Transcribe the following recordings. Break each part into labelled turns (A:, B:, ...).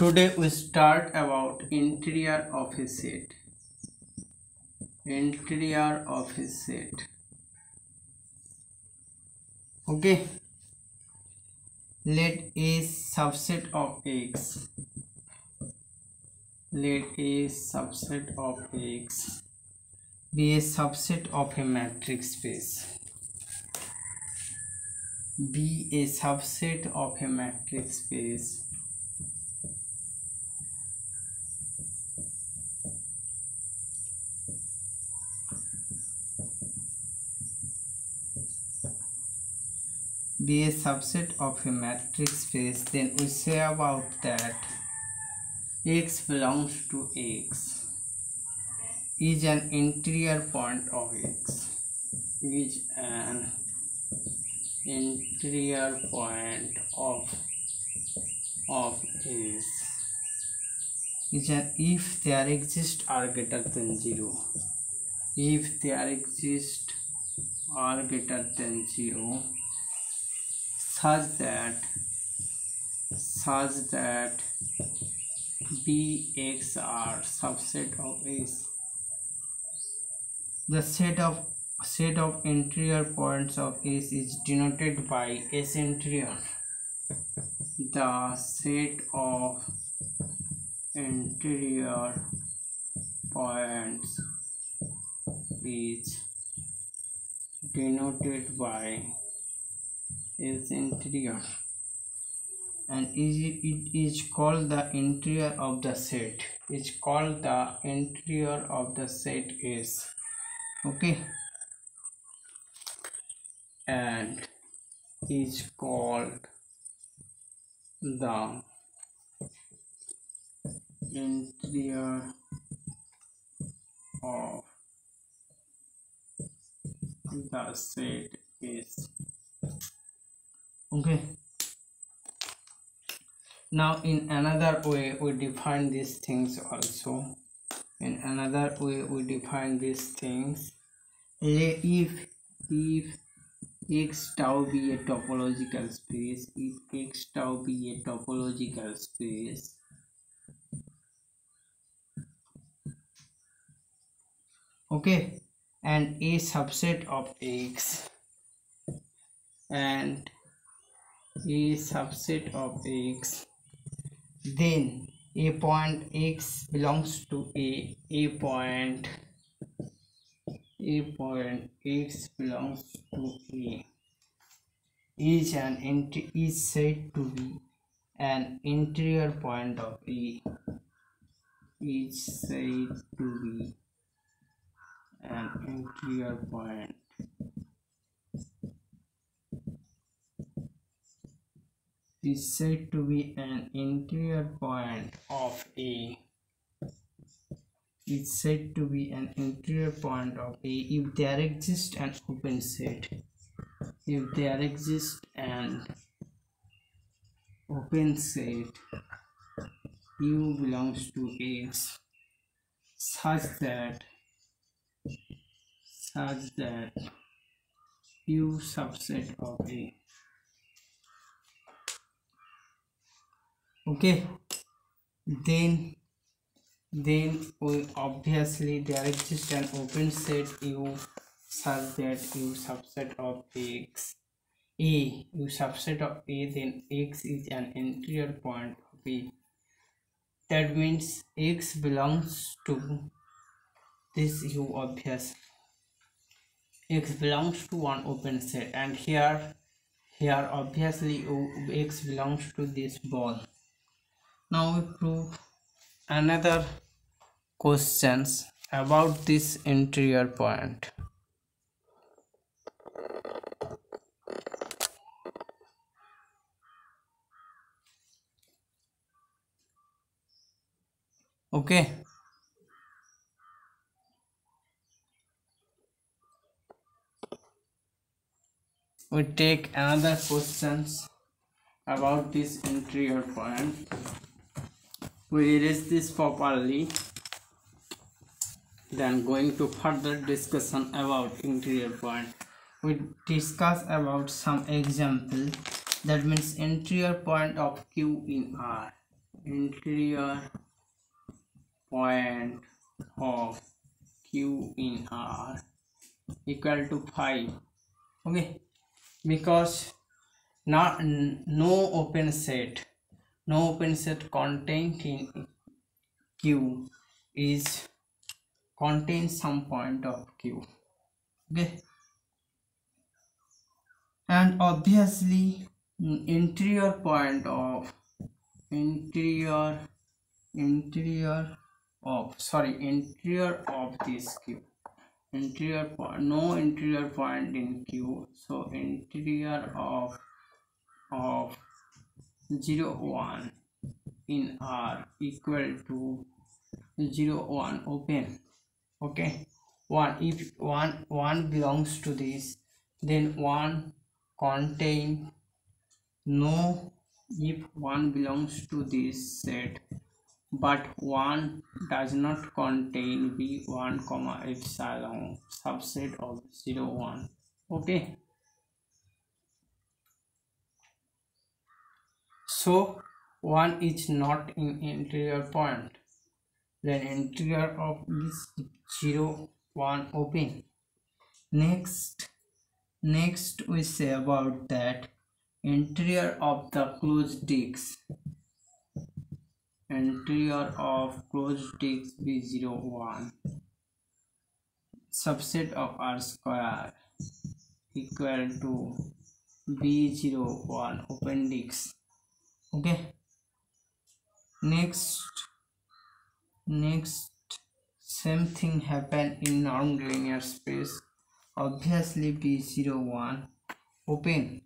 A: Today we start about interior of a set. Interior of a set. Okay. Let a subset of X. Let a subset of X be a subset of a metric space. Be a subset of a metric space be a subset of a metric space then we say about that x belongs to x is an interior point of x is an interior point of of is is an if there exists are greater than 0 if there exist are greater than 0 such that such that bx are subset of s. The set of set of interior points of s is denoted by s interior. The set of interior points is denoted by is interior. And is it is called the interior of the set. Is called the interior of the set is okay? And is called the interior of the set is okay. Now in another way we define these things also. In another way we define these things. If if x tau be a topological space if x tau be a topological space okay and a subset of x and a subset of x. Then a point x belongs to a a point a point x belongs to a. Is an int is said to be an interior point of a. Is said to be an interior point is said to be an interior point of A is said to be an interior point of A. If there exists an open set if there exists an open set U belongs to X such that such that U subset of A okay. Then then we obviously there exists an open set u such that u subset of x. A u subset of a then x is an interior point of a. That means x belongs to this u obvious x belongs to one open set and here here obviously x belongs to this ball now we prove another questions about this interior point. Okay. We take another questions about this interior point we erase this properly then going to further discussion about interior point. We discuss about some example. That means interior point of q in r. Interior point of q in r equal to 5 okay? Because not no open set no open set contained in q is contains some point of q okay? And obviously interior point of interior interior of sorry interior of this q interior point no interior point in q so interior of of 0 1 in r equal to 0 1 open. Okay. One if one one belongs to this then one contain no if one belongs to this set. But one does not contain b1 comma epsilon subset of 0 1 okay so one is not in interior point. Then interior of this 0 1 open. Next next we say about that interior of the closed disc. Interior of closed disc b01 subset of r square equal to b01 open disc okay. Next next same thing happen in non-linear space. Obviously b01 open.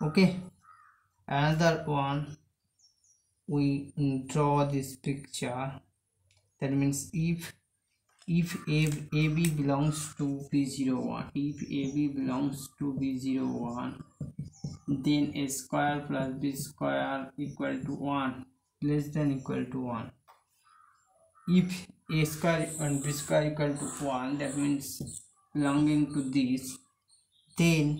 A: Okay. Another one we draw this picture. That means if if AB belongs to B01 if AB belongs to B01 then a square plus B square equal to 1 less than equal to 1 if A square and B square equal to 1 that means belonging to this then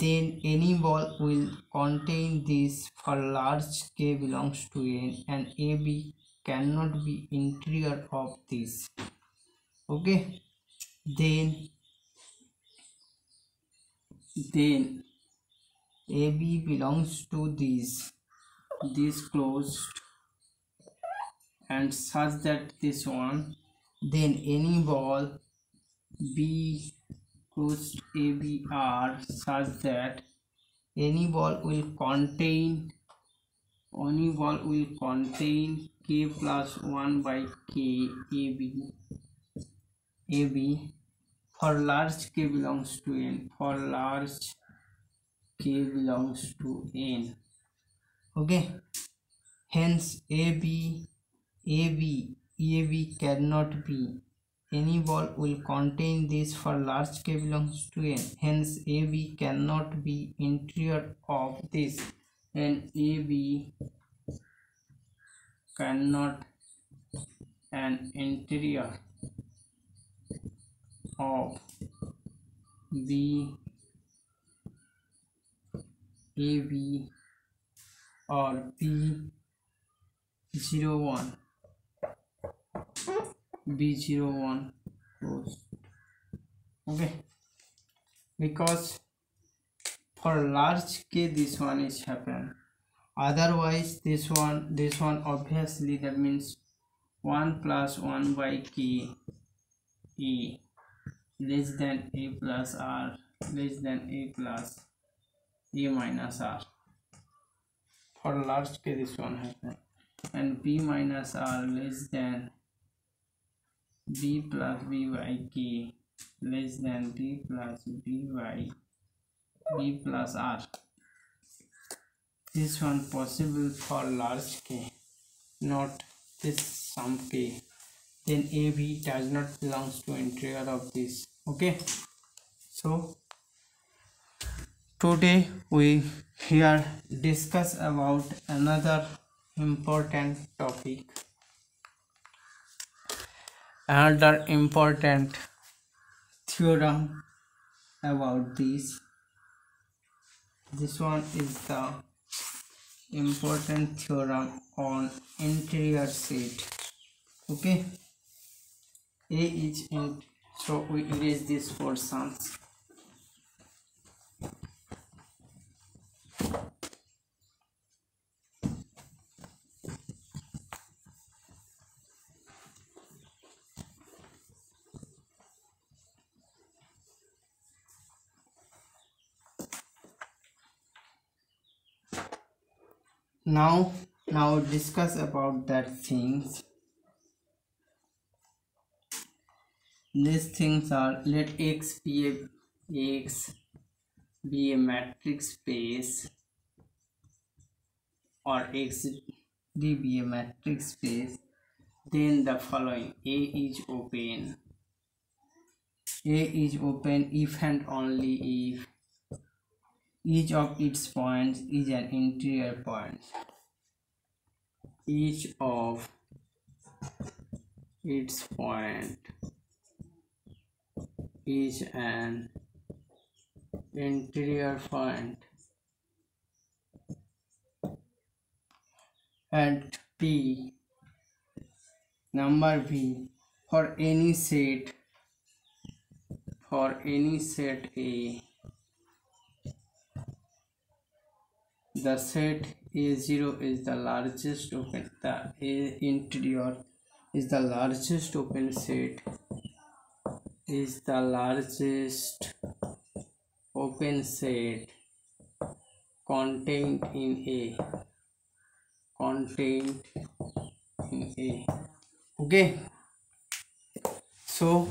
A: then any ball will contain this for large k belongs to n and ab cannot be interior of this. Okay? Then then ab belongs to this this closed and such that this one then any ball b closed ABR such that any ball will contain any ball will contain k plus 1 by k AB AB for large k belongs to n. For large k belongs to n. Okay. Hence AB AB cannot be. Any ball will contain this for large k belongs to n. Hence ab cannot be interior of this. And ab cannot an interior of b ab or b 01 b01 closed okay. Because for large k this one is happen. Otherwise this one this one obviously that means 1 plus 1 by k e less than a plus r less than a plus a minus r for large k this one happen and b minus r less than b plus b by k less than b plus b by b plus r this one possible for large k not this sum k then ab does not belongs to interior of this okay so today we here discuss about another important topic. Another important theorem about this. This one is the important theorem on interior set okay? A is in so we erase this portions now now discuss about that things. These things are let x be a x be a metric space or x d be a metric space then the following a is open a is open if and only if each of its points is an interior point. Each of its point is an interior point. And P. Number V. For any set for any set A the set a0 is the largest open the a interior is the largest open set is the largest open set contained in a contained in a okay. So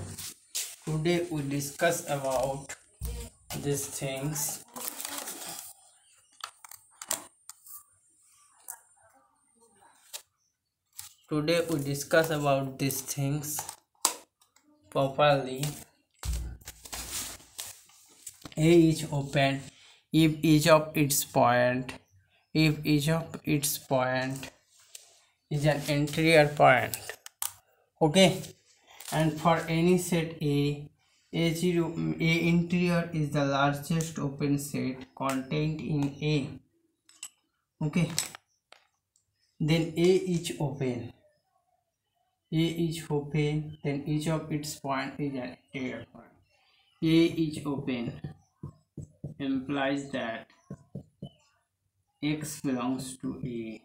A: today we discuss about these things. Today we discuss about these things properly. A is open. If each of its point if each of its point is an interior point okay and for any set a a0 a interior is the largest open set contained in a okay. Then a is open. A is open, then each of its point is an interior point. A is open. Implies that x belongs to A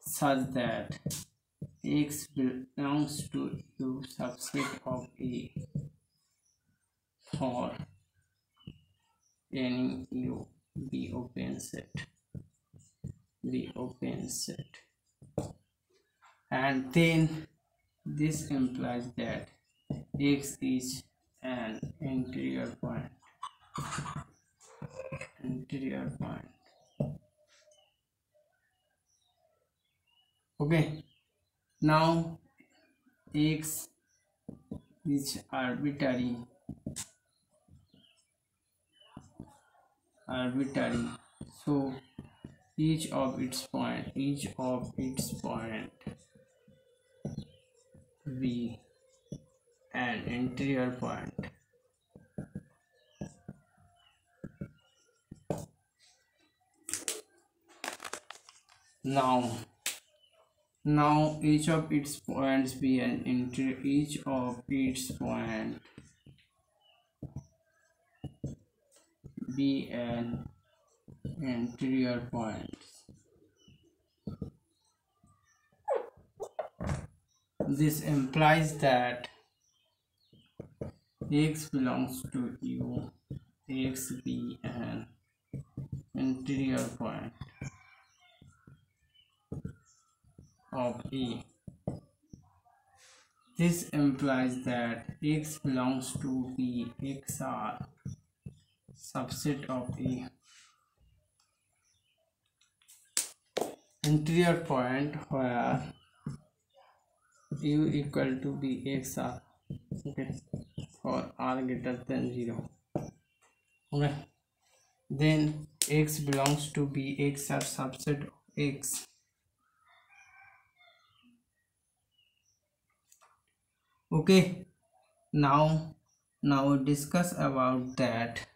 A: such that x belongs to U subset of A for any U be open set be open set. And then this implies that x is an interior point interior point okay. Now x is arbitrary. Arbitrary. So each of its point each of its point be an interior point. Now, now each of its points be an interior, each of its point be an interior point. This implies that x belongs to U, x be an interior point of E. This implies that x belongs to B, x are subset of E. Interior point where u equal to b x r okay for r greater than 0 okay then x belongs to b x are subset of x okay. Now now discuss about that.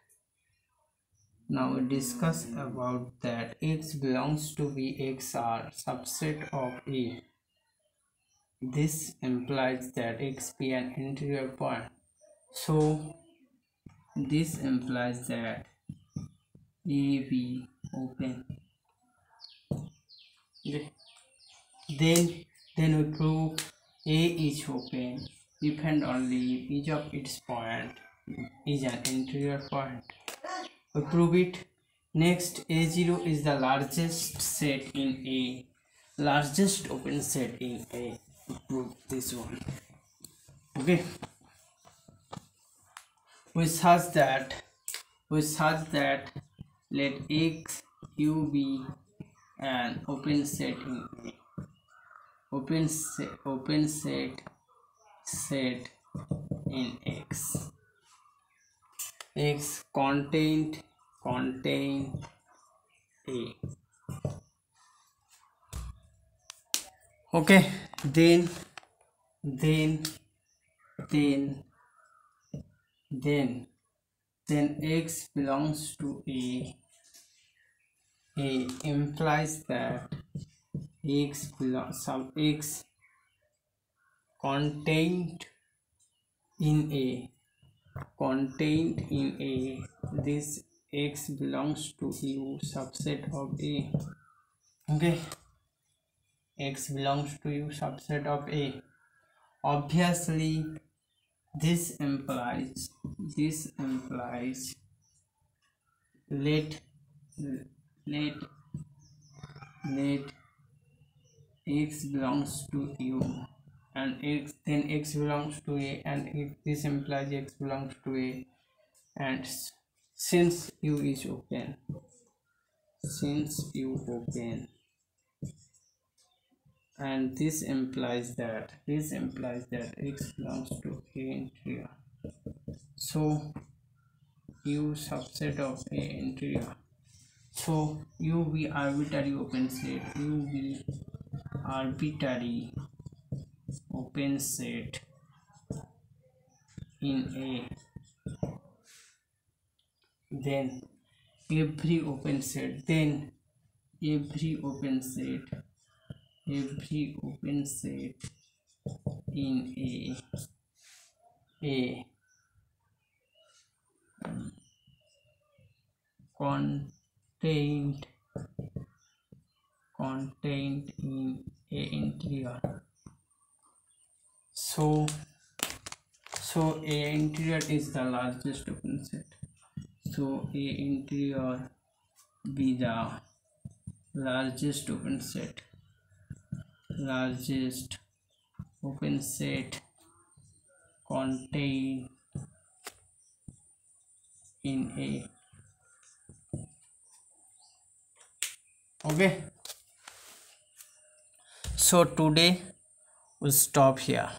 A: Now we discuss about that. X belongs to b x are subset of a. This implies that x be an interior point. So this implies that a b open. Then then we prove a is open and only each of its point. Is an interior point. We prove it. Next a0 is the largest set in a. Largest open set in a. We prove this one. Okay. We such that. We such that. Let x u be an open set in a. Open set open set set in x. X contained contain a. Okay then then then then then x belongs to a. A implies that x belongs some x contained in a contained in a. This x belongs to u subset of a. Okay? X belongs to u subset of a. Obviously this implies this implies let let let x belongs to u and x then x belongs to a and if this implies x belongs to a. And since u is open since u open and this implies that this implies that x belongs to a interior so u subset of a interior so u be arbitrary open set u be arbitrary open set in a then every open set then every open set every open set in a a contained contained in a interior so so a interior is the largest open set. So a interior be the largest open set. Largest open set contain in a. Okay. So today we'll stop here